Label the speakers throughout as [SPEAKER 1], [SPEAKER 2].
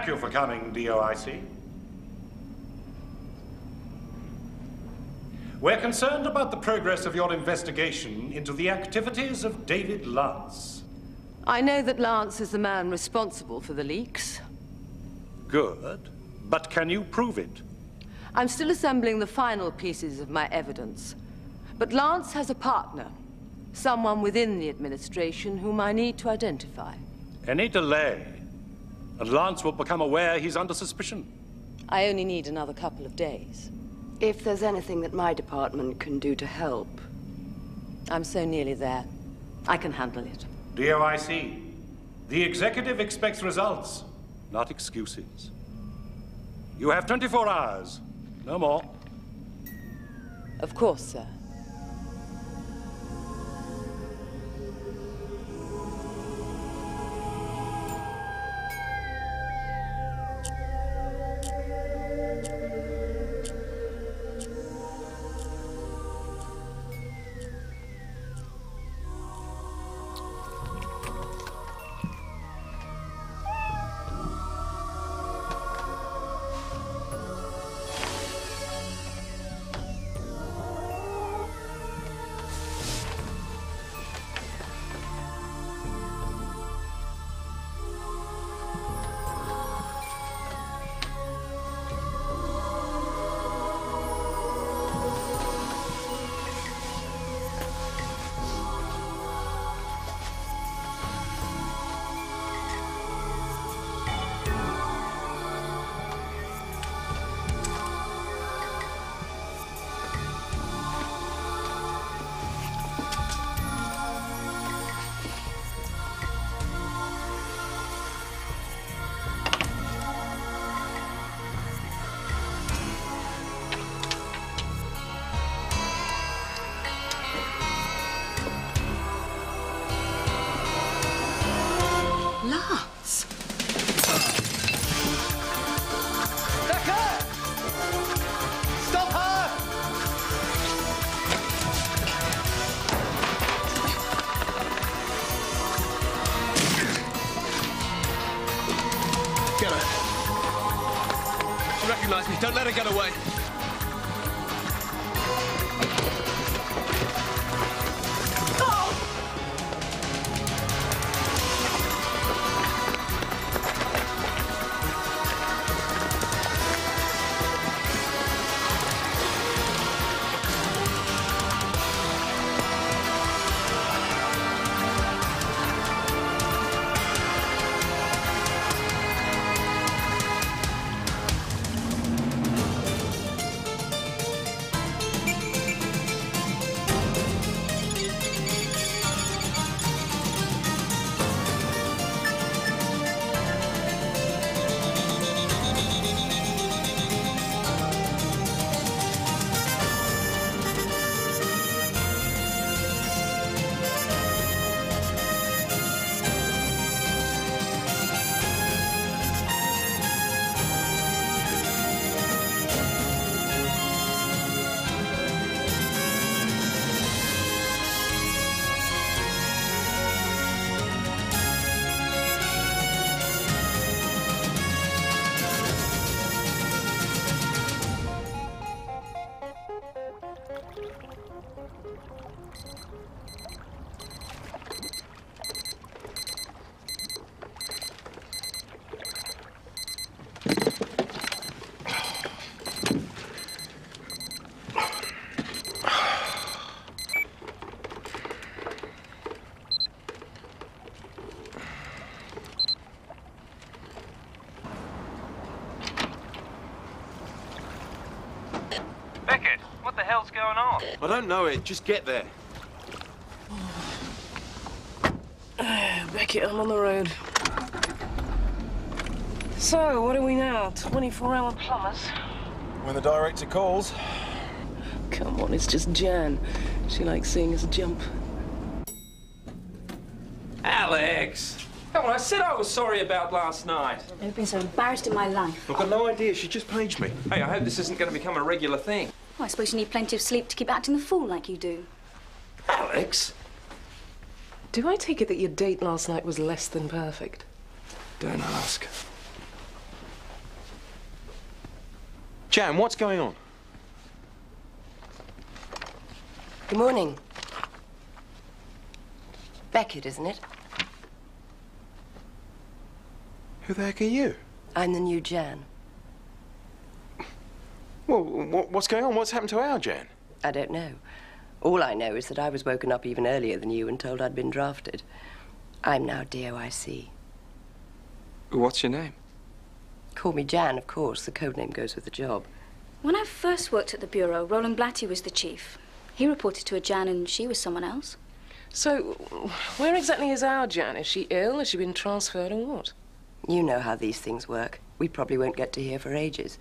[SPEAKER 1] Thank you for coming, DOIC. We're concerned about the progress of your investigation into the activities of David Lance.
[SPEAKER 2] I know that Lance is the man responsible for the leaks.
[SPEAKER 1] Good. But can you prove it?
[SPEAKER 2] I'm still assembling the final pieces of my evidence. But Lance has a partner. Someone within the administration whom I need to identify.
[SPEAKER 1] Any delay, and Lance will become aware he's under suspicion.
[SPEAKER 2] I only need another couple of days. If there's anything that my department can do to help, I'm so nearly there. I can handle it.
[SPEAKER 1] DOIC, the executive expects results, not excuses. You have 24 hours, no more.
[SPEAKER 2] Of course, sir.
[SPEAKER 3] Don't let get away.
[SPEAKER 4] The hell's going on?
[SPEAKER 3] I don't know it. Just get there.
[SPEAKER 5] Beckett, I'm on the road. So, what are we now? 24 hour plumbers?
[SPEAKER 3] When the director calls.
[SPEAKER 5] Come on, it's just Jan. She likes seeing us jump.
[SPEAKER 4] Alex! Come on, I said I was sorry about last night.
[SPEAKER 6] I've never been so embarrassed in my life.
[SPEAKER 3] I've got no idea. She just paged me.
[SPEAKER 4] Hey, I hope this isn't going to become a regular thing.
[SPEAKER 6] Well, I suppose you need plenty of sleep to keep acting the fool like you do.
[SPEAKER 4] Alex?
[SPEAKER 5] Do I take it that your date last night was less than perfect?
[SPEAKER 3] Don't ask.
[SPEAKER 7] Jan, what's going on?
[SPEAKER 8] Good morning. Beckett, isn't it?
[SPEAKER 7] Who the heck are you?
[SPEAKER 8] I'm the new Jan.
[SPEAKER 7] Well, what's going on? What's happened to our Jan?
[SPEAKER 8] I don't know. All I know is that I was woken up even earlier than you and told I'd been drafted. I'm now DOIC.
[SPEAKER 4] What's your name?
[SPEAKER 8] Call me Jan, of course. The code name goes with the job.
[SPEAKER 6] When I first worked at the Bureau, Roland Blatty was the chief. He reported to a Jan and she was someone else.
[SPEAKER 5] So, where exactly is our Jan? Is she ill? Has she been transferred or what?
[SPEAKER 8] You know how these things work. We probably won't get to hear for ages.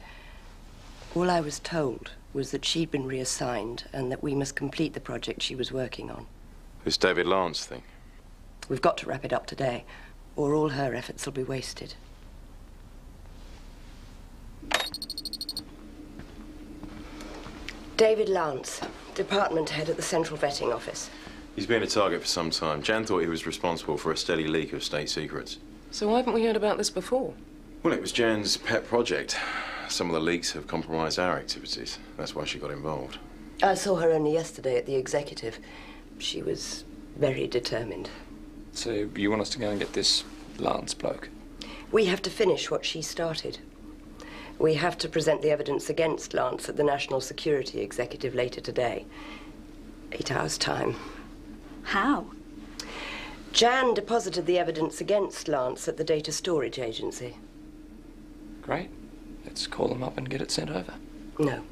[SPEAKER 8] All I was told was that she'd been reassigned and that we must complete the project she was working on.
[SPEAKER 7] This David Lance thing.
[SPEAKER 8] We've got to wrap it up today, or all her efforts will be wasted. David Lance, department head at the Central Vetting Office.
[SPEAKER 7] He's been a target for some time. Jan thought he was responsible for a steady leak of state secrets.
[SPEAKER 5] So why haven't we heard about this before?
[SPEAKER 7] Well, it was Jan's pet project. Some of the leaks have compromised our activities. That's why she got involved.
[SPEAKER 8] I saw her only yesterday at the executive. She was very determined.
[SPEAKER 4] So you want us to go and get this Lance bloke?
[SPEAKER 8] We have to finish what she started. We have to present the evidence against Lance at the National Security Executive later today. Eight hours' time.
[SPEAKER 6] How?
[SPEAKER 8] Jan deposited the evidence against Lance at the Data Storage Agency.
[SPEAKER 4] Great. Let's call them up and get it sent over.
[SPEAKER 8] No.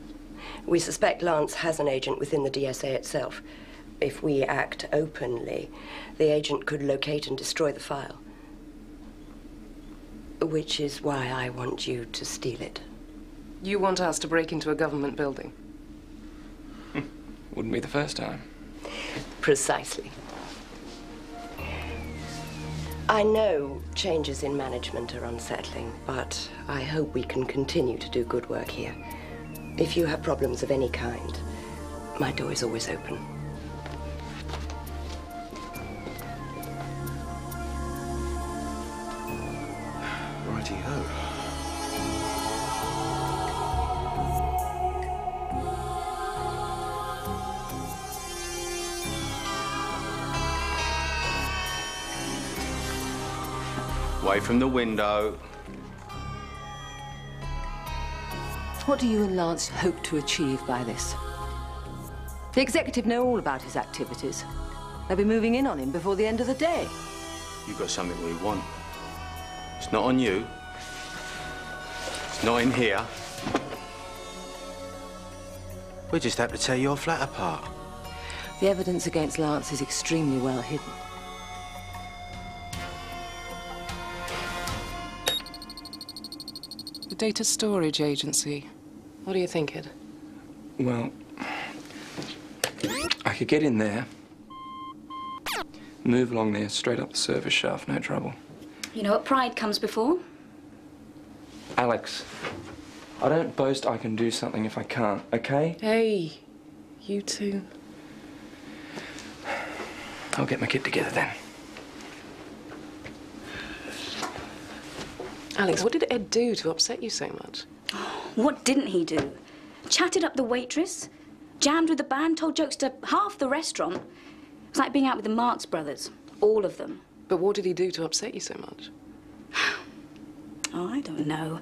[SPEAKER 8] We suspect Lance has an agent within the DSA itself. If we act openly, the agent could locate and destroy the file. Which is why I want you to steal it.
[SPEAKER 5] You want us to break into a government building?
[SPEAKER 4] Wouldn't be the first time.
[SPEAKER 8] Precisely. I know changes in management are unsettling, but I hope we can continue to do good work here. If you have problems of any kind, my door is always open.
[SPEAKER 7] Righty-ho.
[SPEAKER 9] Away from the window.
[SPEAKER 2] What do you and Lance hope to achieve by this? The executive know all about his activities. They'll be moving in on him before the end of the day.
[SPEAKER 9] You've got something we want. It's not on you. It's not in here. We just have to tear your flat apart.
[SPEAKER 2] The evidence against Lance is extremely well hidden.
[SPEAKER 5] Data Storage Agency. What do you think, Ed?
[SPEAKER 4] Well, I could get in there, move along there, straight up the service shaft, no trouble.
[SPEAKER 6] You know what pride comes before?
[SPEAKER 4] Alex, I don't boast I can do something if I can't, okay?
[SPEAKER 5] Hey, you two.
[SPEAKER 4] I'll get my kit together then.
[SPEAKER 5] Alex, what did Ed do to upset you so much?
[SPEAKER 6] What didn't he do? Chatted up the waitress, jammed with the band, told jokes to half the restaurant. It's like being out with the Marx brothers, all of them.
[SPEAKER 5] But what did he do to upset you so much?
[SPEAKER 6] Oh, I don't know.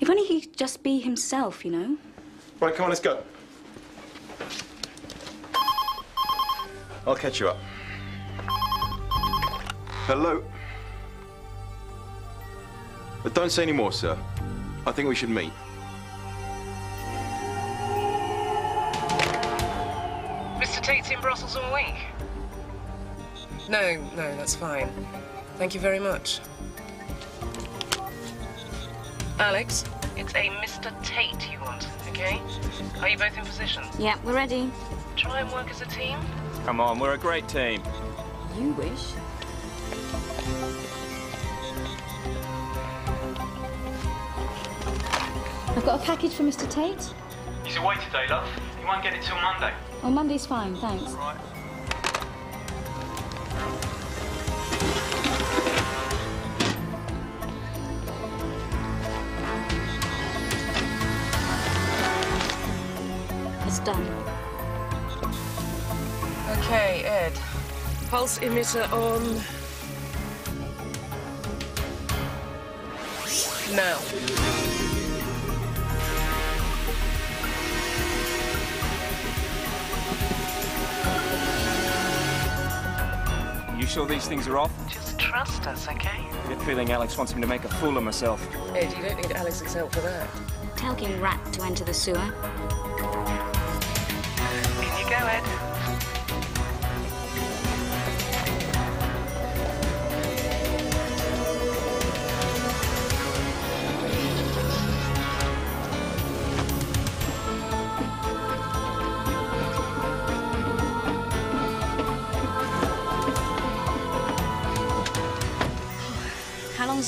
[SPEAKER 6] If only he'd just be himself, you know.
[SPEAKER 7] Right, come on, let's go. I'll catch you up. Hello? But don't say any more, sir. I think we should meet.
[SPEAKER 5] Mr. Tate's in Brussels all week. No, no, that's fine. Thank you very much. Alex, it's a Mr. Tate you want, okay? Are you both in position?
[SPEAKER 6] Yeah, we're ready.
[SPEAKER 5] Try and work as a team.
[SPEAKER 3] Come on, we're a great team.
[SPEAKER 6] You wish. I've got a package for Mr. Tate.
[SPEAKER 10] He's away today, love. He won't get it till Monday.
[SPEAKER 6] Oh, Monday's fine, thanks.
[SPEAKER 10] Right.
[SPEAKER 6] done.
[SPEAKER 5] Okay, Ed. Pulse emitter on. Now.
[SPEAKER 4] Sure these things are off?
[SPEAKER 5] Just trust us, okay?
[SPEAKER 4] I get the feeling Alex wants me to make a fool of myself.
[SPEAKER 5] Ed, you don't need Alex's help for that.
[SPEAKER 6] Tell King Rat to enter the sewer.
[SPEAKER 5] Can you go, Ed?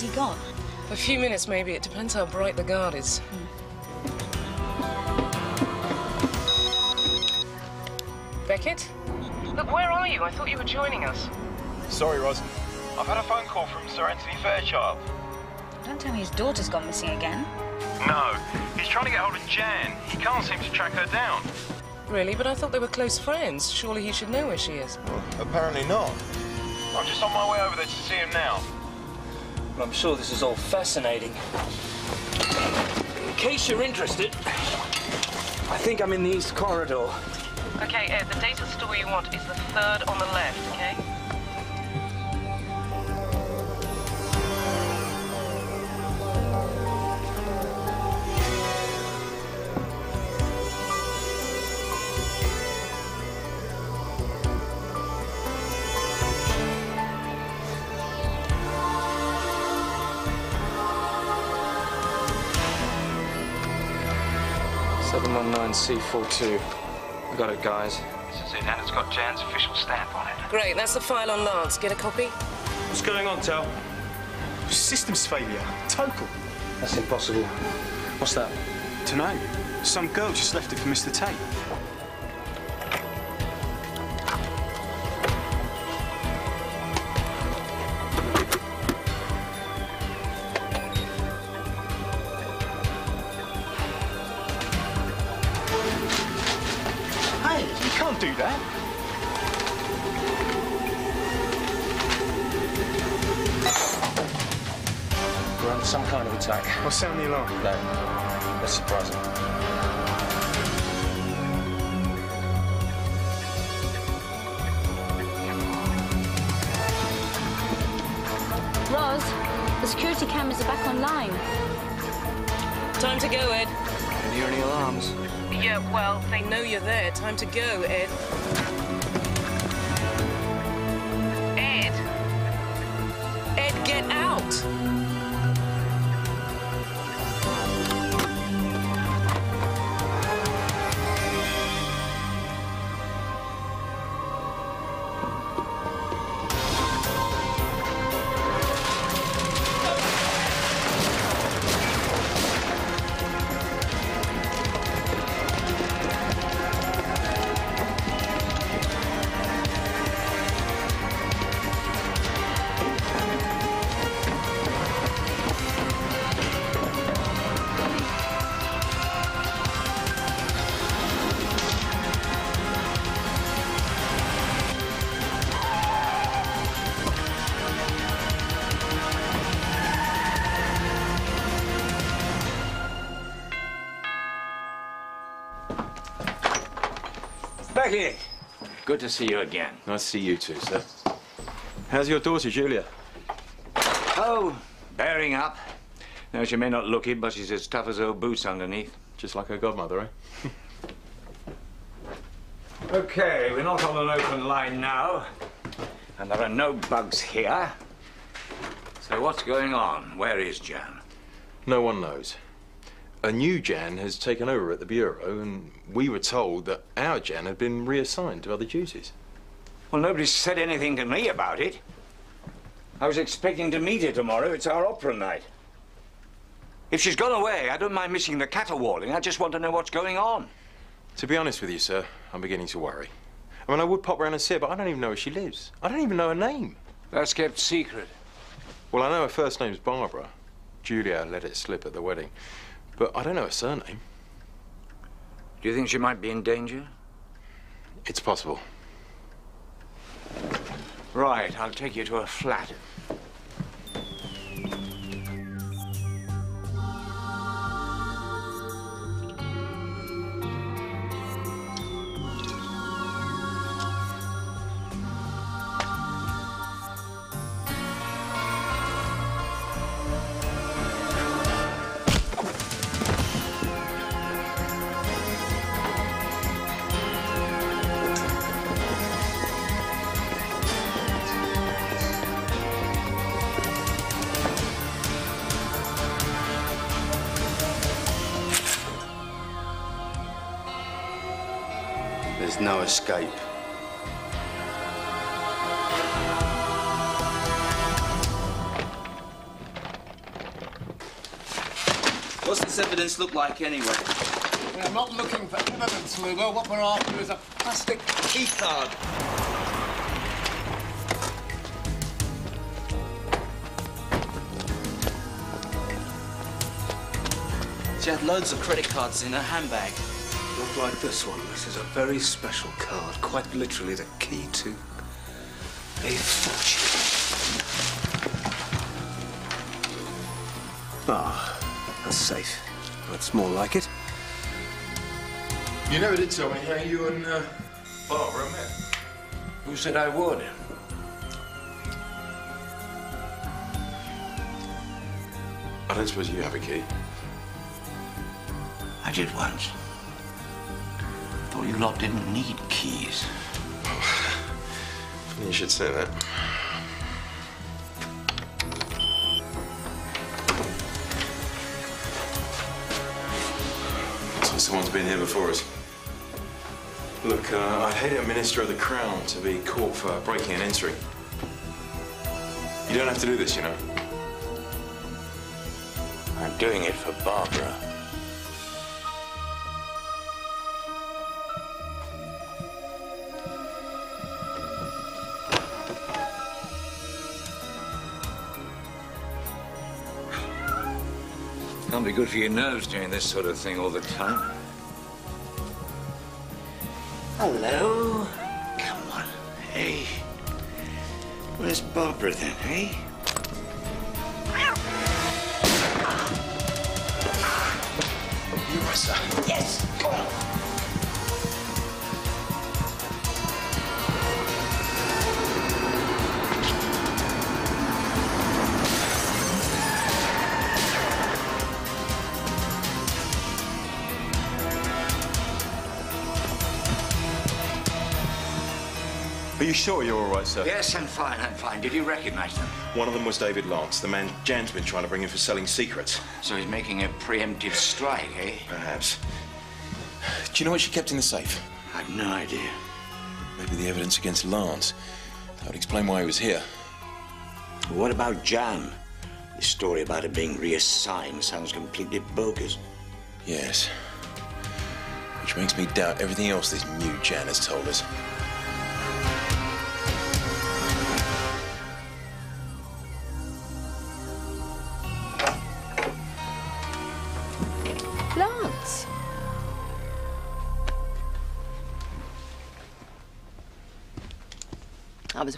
[SPEAKER 6] He got?
[SPEAKER 5] A few minutes, maybe. It depends how bright the guard is. Hmm. Beckett? Look, where are you? I thought you were joining us.
[SPEAKER 10] Sorry, Ros. I've had a phone call from Sir Anthony Fairchild.
[SPEAKER 6] Don't tell me his daughter's gone missing again.
[SPEAKER 10] No, he's trying to get hold of Jan. He can't seem to track her down.
[SPEAKER 5] Really? But I thought they were close friends. Surely he should know where she is.
[SPEAKER 10] Well, Apparently not. I'm just on my way over there to see him now.
[SPEAKER 4] I'm sure this is all fascinating. In case you're interested, I think I'm in the East Corridor.
[SPEAKER 5] Okay, Ed, the data store you want is the third on the left, okay?
[SPEAKER 11] Seven one nine C 42 I got it, guys.
[SPEAKER 10] This is it, and it's got Jan's official stamp on it.
[SPEAKER 5] Great, that's the file on Lance. Get a copy?
[SPEAKER 4] What's going on, Tal?
[SPEAKER 12] Systems failure. Total.
[SPEAKER 4] That's impossible. What's that?
[SPEAKER 12] Tonight. Some girl just left it for Mr. Tate.
[SPEAKER 9] Good to see you again.
[SPEAKER 13] Nice to see you too, sir. How's your daughter, Julia?
[SPEAKER 9] Oh, bearing up. Now, she may not look it, but she's as tough as old boots underneath.
[SPEAKER 13] Just like her godmother, eh?
[SPEAKER 9] Okay, we're not on an open line now. And there are no bugs here. So what's going on? Where is Jan?
[SPEAKER 13] No one knows. A new Jan has taken over at the Bureau, and we were told that our Jan had been reassigned to other duties.
[SPEAKER 9] Well, nobody's said anything to me about it. I was expecting to meet her tomorrow. It's our opera night. If she's gone away, I don't mind missing the caterwauling. I just want to know what's going on.
[SPEAKER 13] To be honest with you, sir, I'm beginning to worry. I mean, I would pop round and see her, but I don't even know where she lives. I don't even know her name.
[SPEAKER 9] That's kept secret.
[SPEAKER 13] Well, I know her first name's Barbara. Julia let it slip at the wedding. But I don't know her surname.
[SPEAKER 9] Do you think she might be in danger?
[SPEAKER 13] It's possible.
[SPEAKER 9] Right, I'll take you to her flat.
[SPEAKER 14] Escape.
[SPEAKER 15] What's this evidence look like anyway?
[SPEAKER 16] We're not looking for evidence, Lugo. What we're after is a plastic key card.
[SPEAKER 15] She had loads of credit cards in her handbag.
[SPEAKER 16] Not like this one. This is a very special card. Quite literally the key to a fortune. Ah, a safe. That's more like it.
[SPEAKER 13] You never did tell me how you and uh, Barbara met.
[SPEAKER 9] Who said I would?
[SPEAKER 13] I don't suppose you have a key.
[SPEAKER 9] I did once. I thought you lot didn't need keys.
[SPEAKER 13] You should say that. So someone's been here before us. Look, uh, I'd hate a minister of the crown to be caught for breaking and entering. You don't have to do this, you know.
[SPEAKER 9] I'm doing it for Barbara. Good for your nerves doing this sort of thing all the time. Hello? Come on. Hey. Where's Barbara then, eh?
[SPEAKER 13] Are you sure you're all right, sir?
[SPEAKER 9] Yes, I'm fine, I'm fine. Did you recognize them?
[SPEAKER 13] One of them was David Lance, the man Jan's been trying to bring in for selling secrets.
[SPEAKER 9] So he's making a preemptive strike, eh?
[SPEAKER 13] Perhaps. Do you know what she kept in the safe?
[SPEAKER 9] I've no idea.
[SPEAKER 13] Maybe the evidence against Lance. That would explain why he was here.
[SPEAKER 9] What about Jan? The story about her being reassigned sounds completely bogus.
[SPEAKER 13] Yes. Which makes me doubt everything else this new Jan has told us.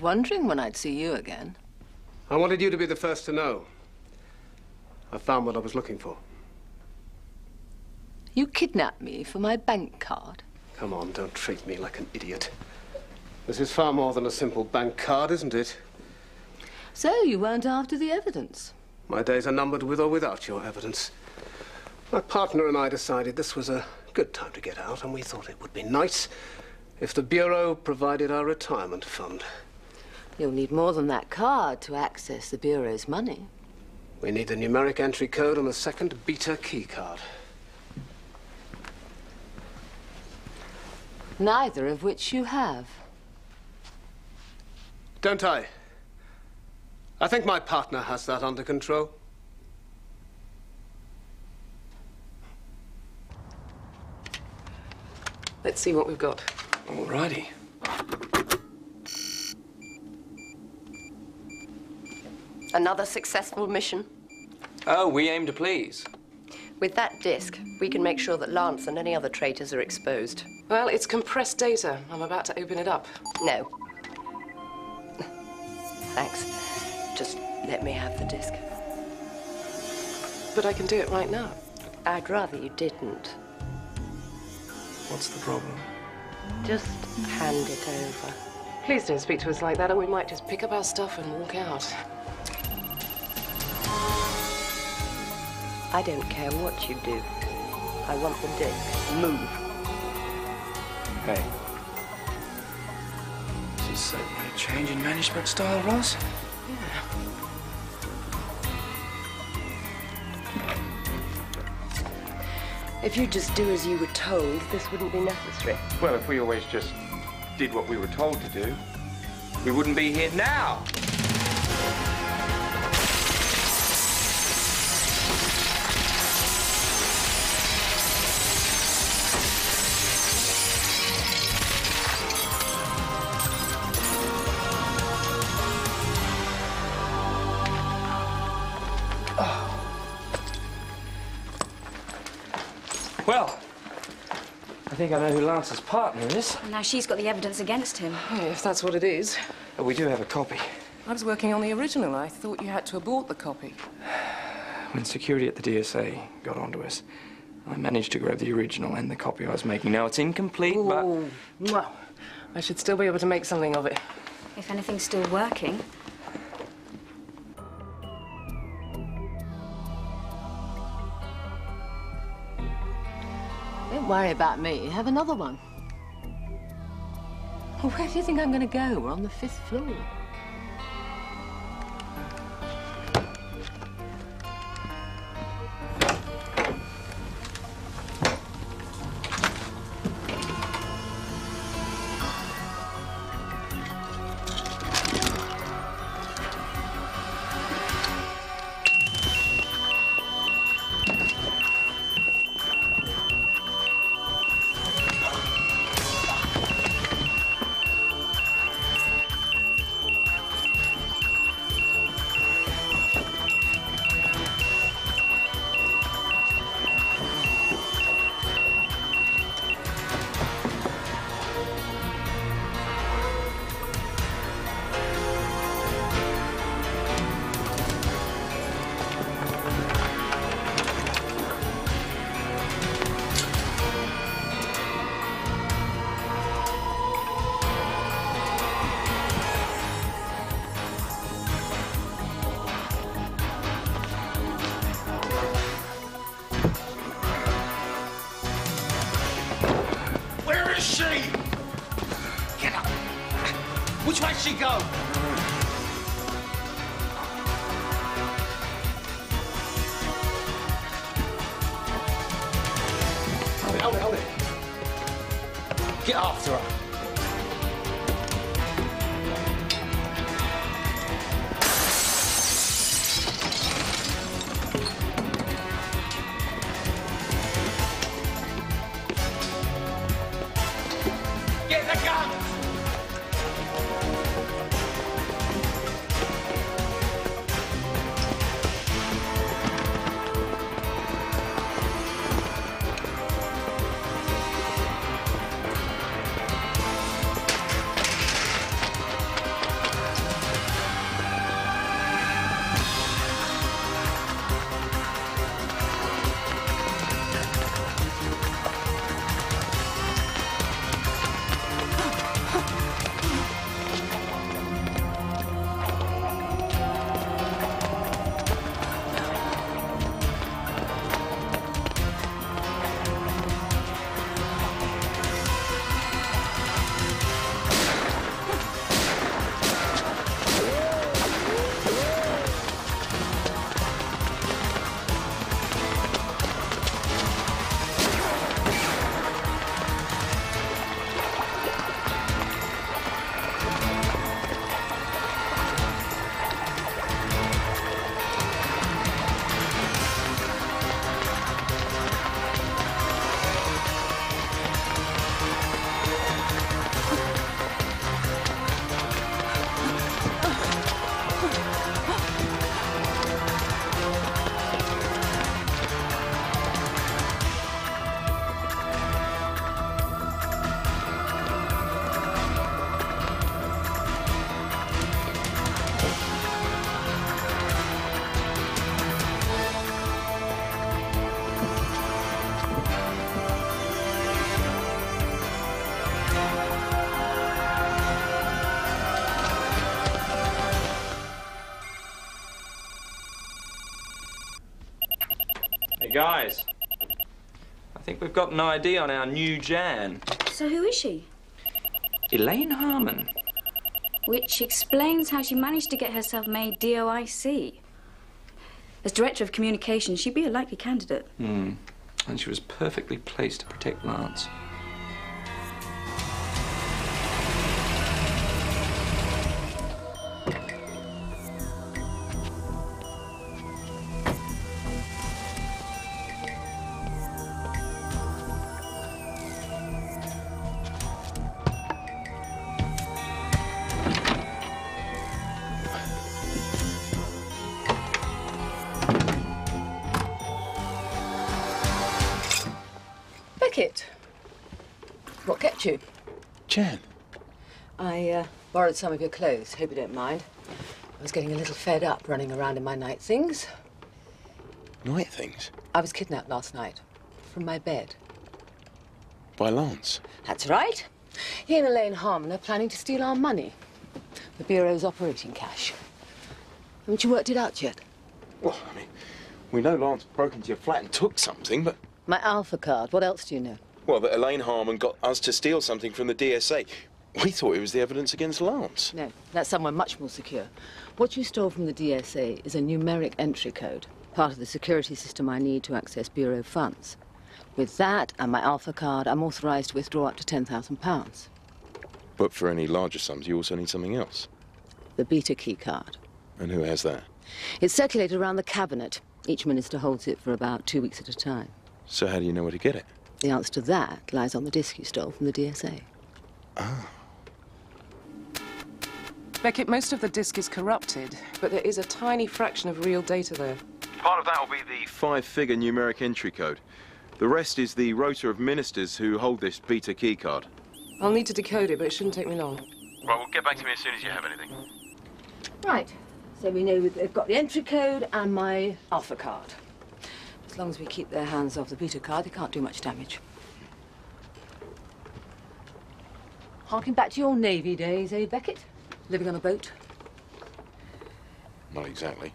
[SPEAKER 2] Wondering when I'd see you again.
[SPEAKER 16] I wanted you to be the first to know. I found what I was looking for.
[SPEAKER 2] You kidnapped me for my bank card.
[SPEAKER 16] Come on, don't treat me like an idiot. This is far more than a simple bank card, isn't it?
[SPEAKER 2] So you weren't after the evidence.
[SPEAKER 16] My days are numbered with or without your evidence. My partner and I decided this was a good time to get out, and we thought it would be nice if the Bureau provided our retirement fund.
[SPEAKER 2] You'll need more than that card to access the Bureau's money.
[SPEAKER 16] We need the numeric entry code on the second beta key card.
[SPEAKER 2] Neither of which you have.
[SPEAKER 16] Don't I? I think my partner has that under control.
[SPEAKER 5] Let's see what we've got.
[SPEAKER 16] Alrighty.
[SPEAKER 8] Another successful mission?
[SPEAKER 4] Oh, we aim to please.
[SPEAKER 8] With that disk, we can make sure that Lance and any other traitors are exposed.
[SPEAKER 5] Well, it's compressed data. I'm about to open it up.
[SPEAKER 8] No. Thanks. Just let me have the disk.
[SPEAKER 5] But I can do it right now.
[SPEAKER 8] I'd rather you didn't.
[SPEAKER 4] What's the problem?
[SPEAKER 8] Just hand it over.
[SPEAKER 5] Please don't speak to us like that, or we might just pick up our stuff and walk out.
[SPEAKER 8] I don't care what you do. I want the disk. Move.
[SPEAKER 4] Hey. This is certainly a change in management style, Ros. Yeah.
[SPEAKER 8] If you just do as you were told, this wouldn't be necessary.
[SPEAKER 4] Well, if we always just did what we were told to do, we wouldn't be here now. Well, I think I know who Lance's partner is.
[SPEAKER 6] Now she's got the evidence against him.
[SPEAKER 5] if that's what it is.
[SPEAKER 4] But we do have a copy.
[SPEAKER 5] I was working on the original. I thought you had to abort the copy.
[SPEAKER 4] When security at the DSA got onto us, I managed to grab the original and the copy I was making. Now, it's incomplete, but...
[SPEAKER 5] Well, I should still be able to make something of it.
[SPEAKER 6] If anything's still working.
[SPEAKER 2] Don't worry about me. Have another one. Where do you think I'm going to go? We're on the fifth floor.
[SPEAKER 4] Guys. I think we've got an ID on our new Jan.
[SPEAKER 6] So who is she?
[SPEAKER 4] Elaine Harmon.
[SPEAKER 6] Which explains how she managed to get herself made DOIC. As Director of Communications, she'd be a likely candidate.
[SPEAKER 4] Hmm. And she was perfectly placed to protect Lance.
[SPEAKER 2] You?
[SPEAKER 13] Jan.
[SPEAKER 2] I uh, borrowed some of your clothes. Hope you don't mind. I was getting a little fed up running around in my night things.
[SPEAKER 13] Night things?
[SPEAKER 2] I was kidnapped last night from my bed.
[SPEAKER 13] By Lance.
[SPEAKER 2] That's right. He and Elaine Harmon are planning to steal our money. The Bureau's operating cash. Haven't you worked it out yet?
[SPEAKER 13] Well, I mean, we know Lance broke into your flat and took something, but.
[SPEAKER 2] My Alpha card. What else do you know?
[SPEAKER 13] Well, that Elaine Harmon got us to steal something from the DSA. We thought it was the evidence against Lance.
[SPEAKER 2] No, that's somewhere much more secure. What you stole from the DSA is a numeric entry code, part of the security system I need to access Bureau funds. With that and my Alpha card, I'm authorized to withdraw up to £10,000.
[SPEAKER 13] But for any larger sums, you also need something else.
[SPEAKER 2] The Beta key card.
[SPEAKER 13] And who has that?
[SPEAKER 2] It's circulated around the cabinet. Each minister holds it for about two weeks at a time.
[SPEAKER 13] So how do you know where to get it?
[SPEAKER 2] The answer to that lies on the disk you stole from the DSA.
[SPEAKER 13] Ah.
[SPEAKER 5] Beckett, most of the disk is corrupted, but there is a tiny fraction of real data there.
[SPEAKER 7] Part of that will be the
[SPEAKER 13] Five-figure numeric entry code. The rest is the rota of ministers who hold this beta keycard.
[SPEAKER 5] I'll need to decode it, but it shouldn't take me long.
[SPEAKER 7] Right, well, get back to me as soon as you have anything.
[SPEAKER 2] Right. So we know they've got the entry code and my Alpha card. As long as we keep their hands off the Beta card, they can't do much damage. Harking back to your Navy days, eh, Beckett? Living on a boat?
[SPEAKER 13] Not exactly.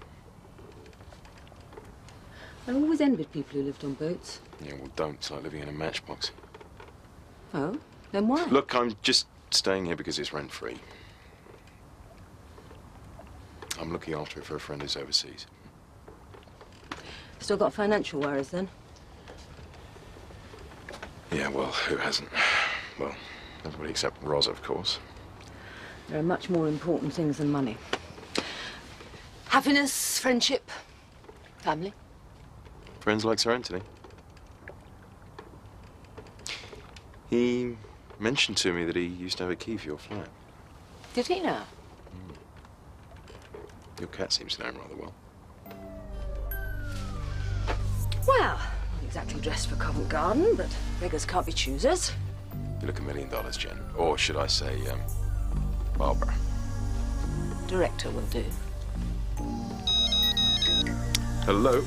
[SPEAKER 2] I always envied people who lived on boats.
[SPEAKER 13] Yeah, well, don't. It's like living in a matchbox.
[SPEAKER 2] Oh? Then why?
[SPEAKER 13] Look, I'm just staying here because it's rent-free. I'm looking after it for a friend who's overseas.
[SPEAKER 2] Still got financial worries, then?
[SPEAKER 13] Yeah, well, who hasn't? Well, everybody except Ros, of course.
[SPEAKER 2] There are much more important things than money. Happiness, friendship, family.
[SPEAKER 13] Friends like Sir Anthony. He mentioned to me that he used to have a key for your flat.
[SPEAKER 2] Did he now? Hmm.
[SPEAKER 13] Your cat seems to know him rather well.
[SPEAKER 2] Well, not exactly dressed for Covent Garden, but beggars can't be choosers.
[SPEAKER 13] You look a million dollars, Jen. Or should I say, um, Barbara.
[SPEAKER 2] Director will do.
[SPEAKER 13] Hello?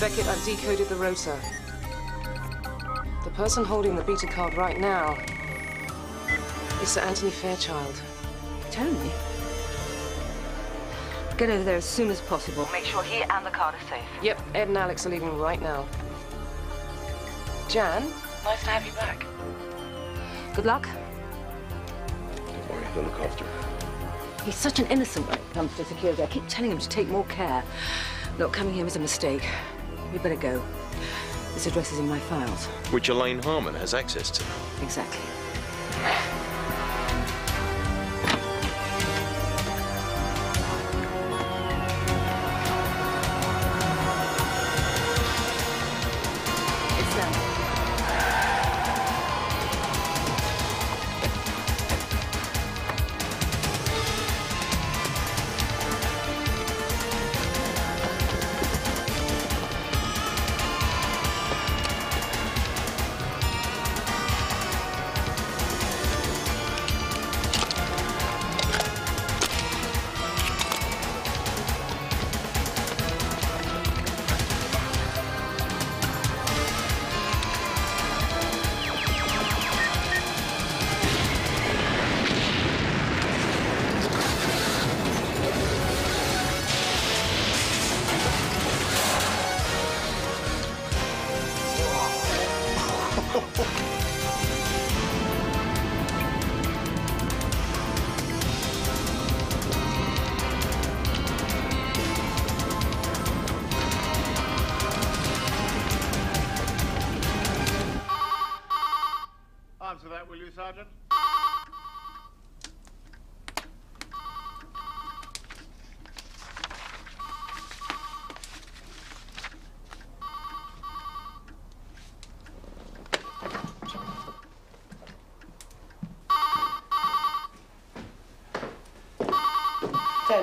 [SPEAKER 5] Beckett, I've decoded the rota. The person holding the beta card right now is Sir Anthony Fairchild.
[SPEAKER 2] Tony? Get over there as soon as possible. Make sure he and the card are safe.
[SPEAKER 5] Yep, Ed and Alex are leaving right now. Jan, nice to have you back.
[SPEAKER 2] Good luck.
[SPEAKER 13] Don't worry, they'll look after him.
[SPEAKER 2] He's such an innocent when it comes to security. I keep telling him to take more care. Not coming here was a mistake. We better go. This address is in my files.
[SPEAKER 13] Which Elaine Harmon has access to.
[SPEAKER 2] Exactly.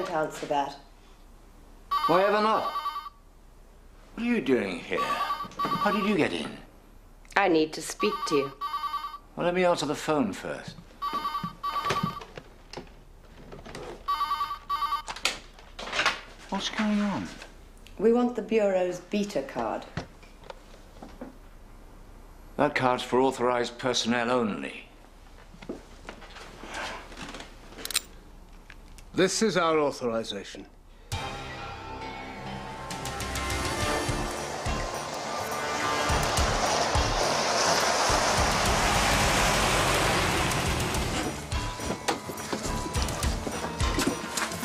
[SPEAKER 8] Don't answer that.
[SPEAKER 9] Why ever not? What are you doing here? How did you get in?
[SPEAKER 8] I need to speak to you.
[SPEAKER 9] Well, let me answer the phone first. What's going on?
[SPEAKER 8] We want the Bureau's beta card.
[SPEAKER 9] That card's for authorized personnel only.
[SPEAKER 16] This is our authorization.
[SPEAKER 6] I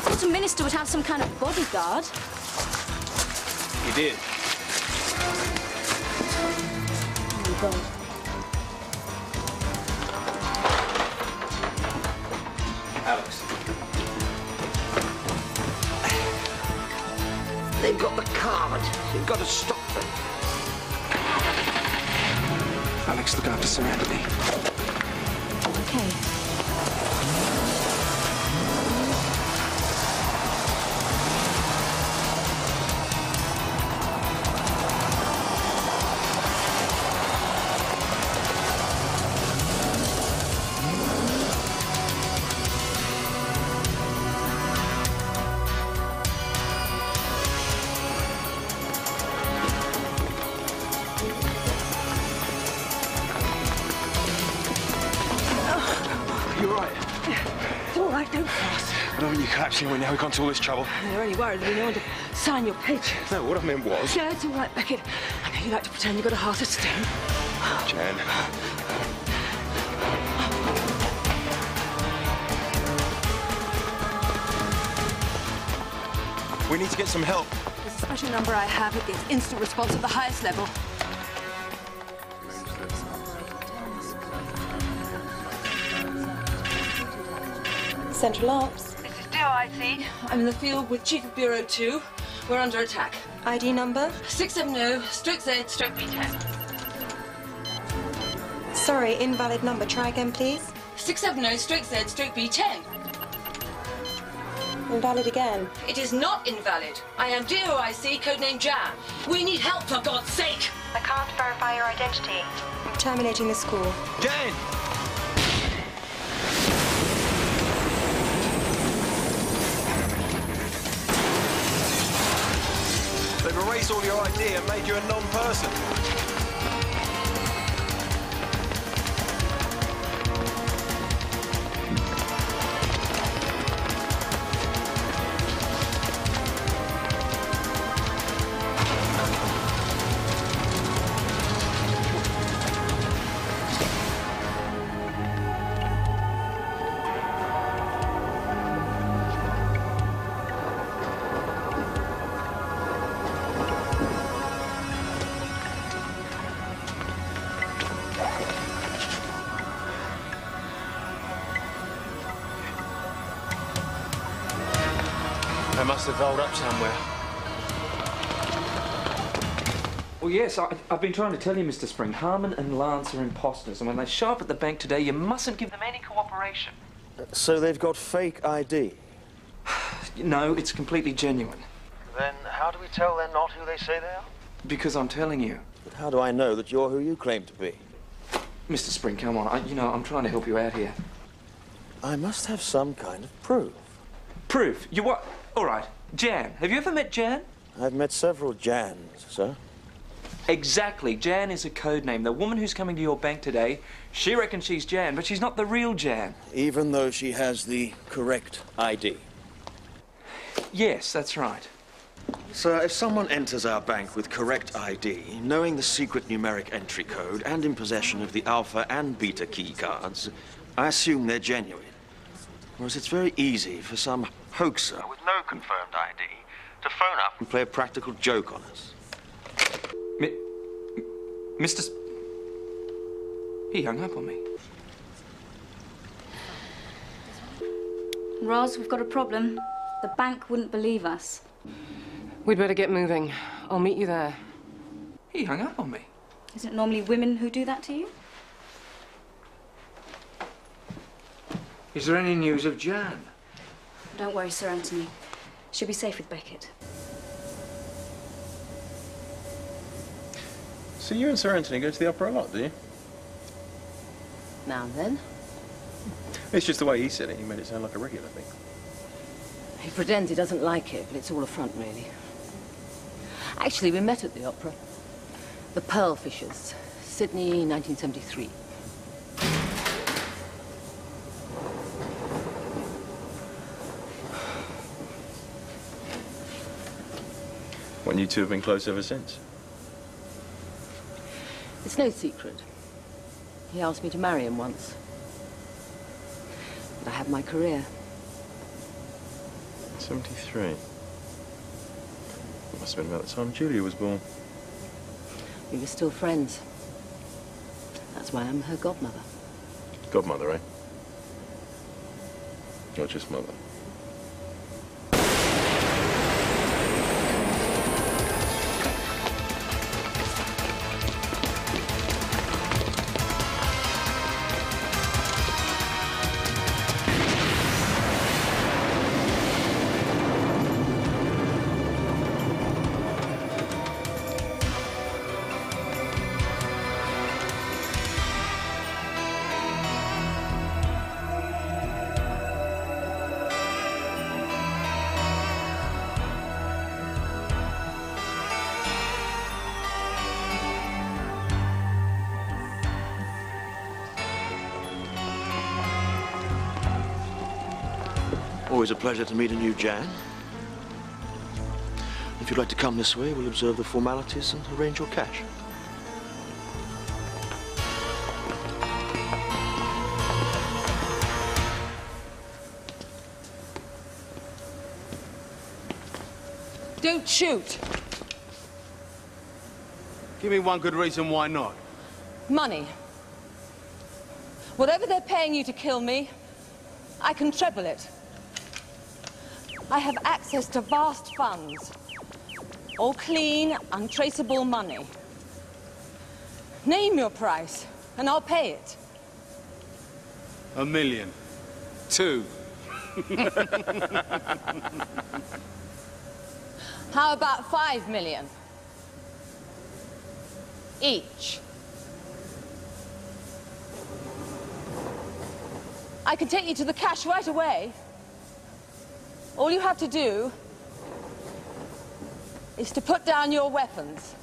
[SPEAKER 6] thought a minister would have some kind of bodyguard.
[SPEAKER 13] He did.
[SPEAKER 6] Oh, God.
[SPEAKER 9] They've got the card. You've got to stop them.
[SPEAKER 4] Alex, look after Serenity.
[SPEAKER 6] Okay.
[SPEAKER 13] You collapsing now we've gone to all this trouble.
[SPEAKER 2] They're only worried there'll be no one to sign your paycheck.
[SPEAKER 13] No, what I meant was...
[SPEAKER 2] Yeah, it's all right, Beckett. I know you like to pretend you've got a heart of stone.
[SPEAKER 13] Jan. We need to get some help.
[SPEAKER 2] There's a special number I have. It gives instant response at the highest level.
[SPEAKER 17] Central Ops.
[SPEAKER 2] This is I'm in the field with Chief of Bureau 2. We're under attack.
[SPEAKER 17] ID number?
[SPEAKER 2] 670, stroke Z, stroke B10.
[SPEAKER 17] Sorry, invalid number. Try again, please.
[SPEAKER 2] 670, stroke Z, stroke B10.
[SPEAKER 17] Invalid again.
[SPEAKER 2] It is not invalid. I am DOIC, codename Jan. We need help, for God's sake.
[SPEAKER 17] I can't verify your identity. I'm terminating this call.
[SPEAKER 13] Jan! All your ID and made you a non-person.
[SPEAKER 4] Been trying to tell you, Mr. Spring. Harmon and Lance are imposters, and when they show up at the bank today, you mustn't give them any cooperation.
[SPEAKER 18] So they've got fake ID?
[SPEAKER 4] No, it's completely genuine.
[SPEAKER 18] Then how do we tell they're not who they say they are?
[SPEAKER 4] Because I'm telling you.
[SPEAKER 18] But how do I know that you're who you claim to be?
[SPEAKER 4] Mr. Spring, come on. I, you know, I'm trying to help you out here.
[SPEAKER 18] I must have some kind of proof.
[SPEAKER 4] Proof? You what? All right. Jan. Have you ever met Jan?
[SPEAKER 18] I've met several Jans, sir.
[SPEAKER 4] Exactly. Jan is a code name. The woman who's coming to your bank today, she reckons she's Jan, but she's not the real Jan.
[SPEAKER 18] Even though she has the correct ID.
[SPEAKER 4] Yes, that's right.
[SPEAKER 18] Sir, if someone enters our bank with correct ID, knowing the secret numeric entry code, and in possession of the alpha and beta key cards, I assume they're genuine. Whereas it's very easy for some hoaxer with no confirmed ID to phone up and play a practical joke on us.
[SPEAKER 4] Mi Mr. He hung up on me.
[SPEAKER 6] Ros, we've got a problem. The bank wouldn't believe us.
[SPEAKER 5] We'd better get moving. I'll meet you there.
[SPEAKER 4] He hung up on me.
[SPEAKER 6] Isn't it normally women who do that to you?
[SPEAKER 9] Is there any news of Jan?
[SPEAKER 6] Don't worry, Sir Anthony. She'll be safe with Beckett.
[SPEAKER 13] So you and Sir Anthony go to the opera a lot, do you?
[SPEAKER 2] Now and then.
[SPEAKER 13] It's just the way he said it. He made it sound like a regular thing.
[SPEAKER 2] He pretends he doesn't like it, but it's all a front, really. Actually, we met at the opera. The Pearl Fishers, Sydney, 1973.
[SPEAKER 13] When you two have been close ever since.
[SPEAKER 2] It's no secret. He asked me to marry him once. But I had my career.
[SPEAKER 13] 73. It must have been about the time Julia was born.
[SPEAKER 2] We were still friends. That's why I'm her godmother.
[SPEAKER 13] Godmother, eh? Not just mother.
[SPEAKER 18] It's always a pleasure to meet a new Jan. If you'd like to come this way, we'll observe the formalities and arrange your cash.
[SPEAKER 16] Don't shoot. Give me one good reason why not.
[SPEAKER 2] Money. Whatever they're paying you to kill me, I can treble it. I have access to vast funds. All clean, untraceable money. Name your price, and I'll pay it.
[SPEAKER 16] A million. Two.
[SPEAKER 2] How about five million? Each. I can take you to the cash right away. All you have to do is to put down your weapons.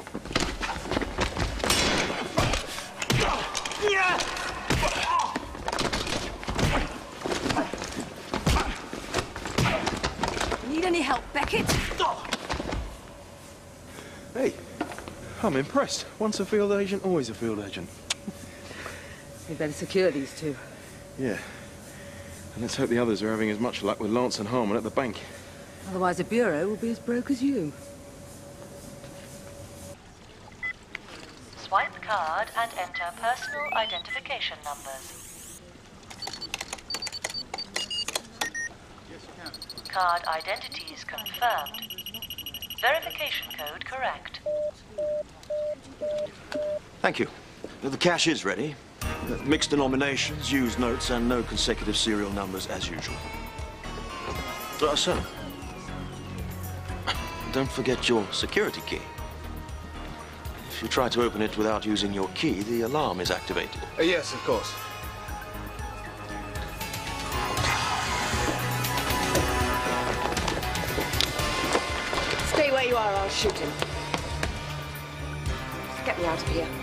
[SPEAKER 2] Need any help, Beckett?
[SPEAKER 13] Hey, I'm impressed. Once a field agent, always a field agent.
[SPEAKER 2] We better secure these two.
[SPEAKER 13] Yeah. And let's hope the others are having as much luck with Lance and Harmon at the bank.
[SPEAKER 2] Otherwise, the Bureau will be as broke as you.
[SPEAKER 19] Swipe card and enter personal identification numbers. Card identities confirmed. Verification code correct.
[SPEAKER 18] Thank you. The cash is ready. Mixed denominations, used notes, and no consecutive serial numbers as usual. Uh, sir, don't forget your security key. If you try to open it without using your key, the alarm is activated.
[SPEAKER 16] Uh, yes, of course.
[SPEAKER 8] Stay where you are, I'll shoot him. Get me out of here.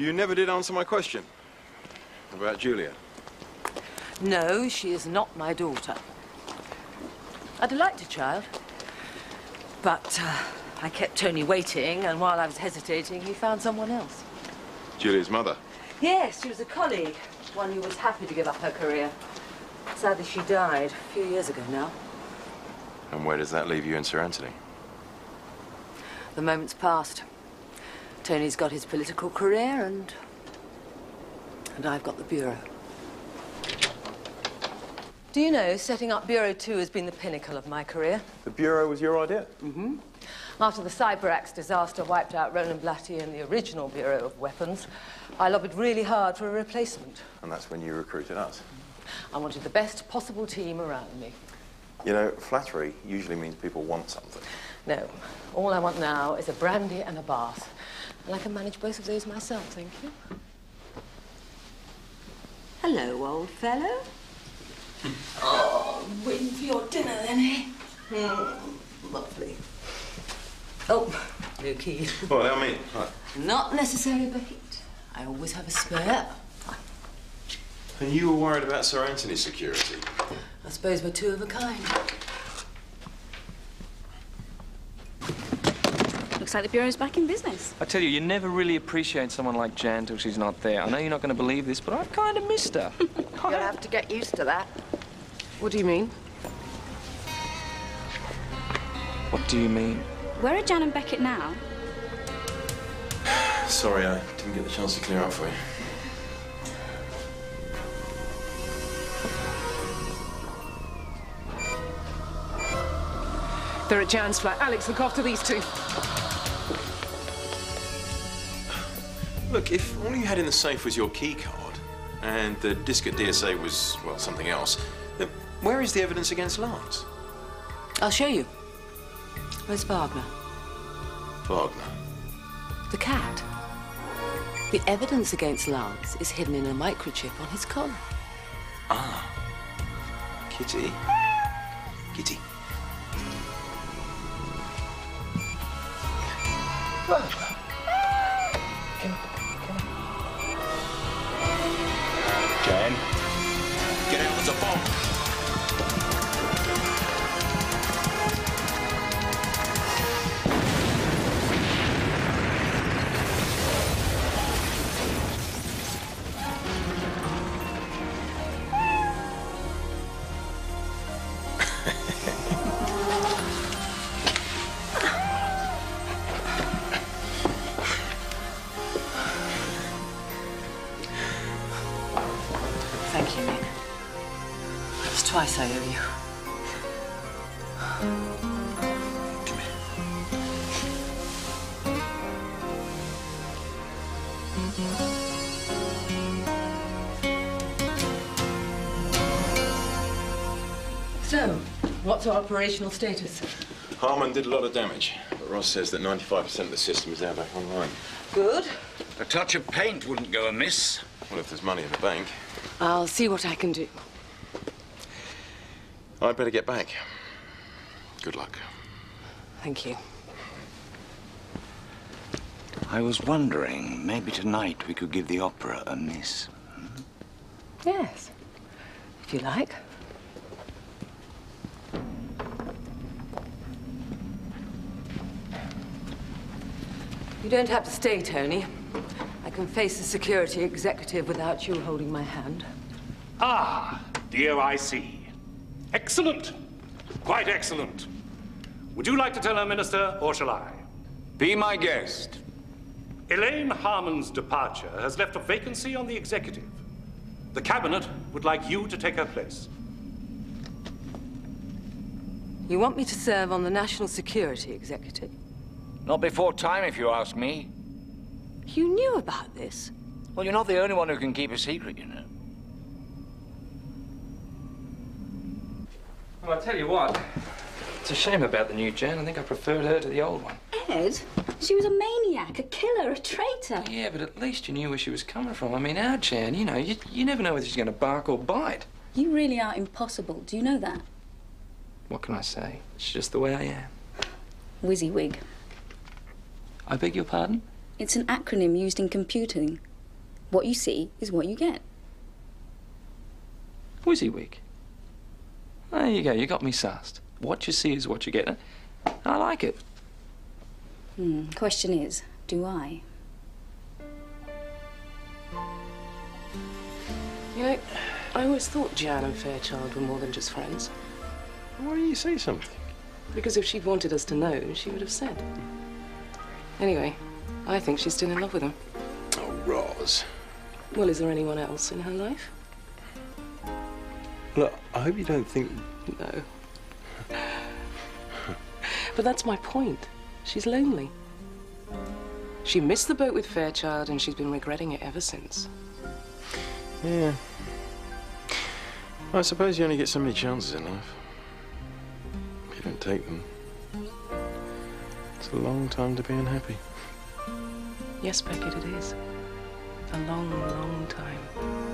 [SPEAKER 5] You
[SPEAKER 13] never did answer my question about Julia.
[SPEAKER 2] No, she is not my daughter. I'd have liked a child. But uh, I kept Tony waiting, and while I was hesitating, he found someone else.
[SPEAKER 13] Julia's mother.
[SPEAKER 2] Yes, she was a colleague, one who was happy to give up her career. Sadly, she died a few years ago now.
[SPEAKER 13] And where does that leave you and Sir Anthony?
[SPEAKER 2] The moment's passed. Tony's got his political career, and. and I've got the Bureau. Do you know, setting up Bureau 2 has been the pinnacle of my career?
[SPEAKER 13] The Bureau was your idea?
[SPEAKER 2] Mm-hmm. After the Cyberax disaster wiped out Roland Blatty and the original Bureau of Weapons, I lobbied really hard for a replacement.
[SPEAKER 13] And that's when you recruited us.
[SPEAKER 2] I wanted the best possible team around me.
[SPEAKER 13] You know, flattery usually means people want something.
[SPEAKER 2] No, all I want now is a brandy and a bath. And I can manage both of those myself, thank you. Hello, old fellow. Oh, waiting for your dinner then, eh? Mm, lovely. Oh, no key.
[SPEAKER 13] Well, I mean,
[SPEAKER 2] Not necessary, Beckett. I always have a spare.
[SPEAKER 13] And you were worried about Sir Anthony's security.
[SPEAKER 2] I suppose we're two of a kind.
[SPEAKER 6] Looks like the Bureau's back in business.
[SPEAKER 4] I tell you, you never really appreciate someone like Jan till she's not there. I know you're not going to believe this, but I've kind of missed her.
[SPEAKER 8] You'll have to get used to that.
[SPEAKER 5] What do you mean?
[SPEAKER 4] What do you mean?
[SPEAKER 6] Where are Jan and Beckett now?
[SPEAKER 13] Sorry, I didn't get the chance to clear up for you.
[SPEAKER 5] They're at Jan's flat. Alex, look after these two.
[SPEAKER 13] Look, if all you had in the safe was your key card and the disc at DSA was, well, something else, then where is the evidence against Lance?
[SPEAKER 2] I'll show you. Where's Wagner?
[SPEAKER 13] Wagner.
[SPEAKER 2] The cat. The evidence against Lance is hidden in a microchip on his collar.
[SPEAKER 13] Ah. Kitty. Kitty.
[SPEAKER 20] Jan, get out. There's the bomb.
[SPEAKER 2] What's our operational status?
[SPEAKER 13] Harmon did a lot of damage, but Ros says that 95% of the system is now back online.
[SPEAKER 2] Good.
[SPEAKER 9] A touch of paint wouldn't go amiss.
[SPEAKER 13] Well, if there's money in the bank,
[SPEAKER 5] I'll see what I can do.
[SPEAKER 13] I'd better get back. Good luck.
[SPEAKER 2] Thank you.
[SPEAKER 9] I was wondering, maybe tonight we could give the opera a miss. Hmm?
[SPEAKER 2] Yes. If you like. You don't have to stay, Tony. I can face the security executive without you holding my hand.
[SPEAKER 1] Ah, dear I see. Excellent. Quite excellent. Would you like to tell her, Minister, or shall I?
[SPEAKER 9] Be my guest.
[SPEAKER 1] Elaine Harmon's departure has left a vacancy on the executive. The cabinet would like you to take her place.
[SPEAKER 21] You want me to serve on the National Security Executive?
[SPEAKER 9] Not before time, if you ask me.
[SPEAKER 21] You knew about this?
[SPEAKER 9] Well, you're not the only one who can keep a secret, you know.
[SPEAKER 4] Well, I tell you what, it's a shame about the new Jan. I think I preferred her to the old one.
[SPEAKER 6] Ed? She was a maniac, a killer, a traitor.
[SPEAKER 4] Yeah, but at least you knew where she was coming from. I mean, our Jan, you know, you, you never know whether she's going to bark or bite.
[SPEAKER 6] You really are impossible. Do you know that?
[SPEAKER 4] What can I say? It's just the way I am.
[SPEAKER 6] WYSIWYG.
[SPEAKER 4] I beg your pardon?
[SPEAKER 6] It's an acronym used in computing. What you see is what you get.
[SPEAKER 4] WYSIWYG. There you go, you got me sussed. What you see is what you get. I like it.
[SPEAKER 6] Hmm. Question is, do I?
[SPEAKER 5] You know, I always thought Jan and Fairchild were more than just friends.
[SPEAKER 13] Why do you say something?
[SPEAKER 5] Because if she'd wanted us to know, she would have said. Anyway, I think she's still in love with him.
[SPEAKER 13] Oh, Ros.
[SPEAKER 5] Well, is there anyone else in her life?
[SPEAKER 13] Look, I hope you don't think.
[SPEAKER 5] No. but that's my point. She's lonely. She missed the boat with Fairchild and she's been regretting it ever since.
[SPEAKER 13] Yeah. I suppose you only get so many chances in life. You don't take them, a long time to be unhappy.
[SPEAKER 5] Yes, Beckett, it is. A long, long time.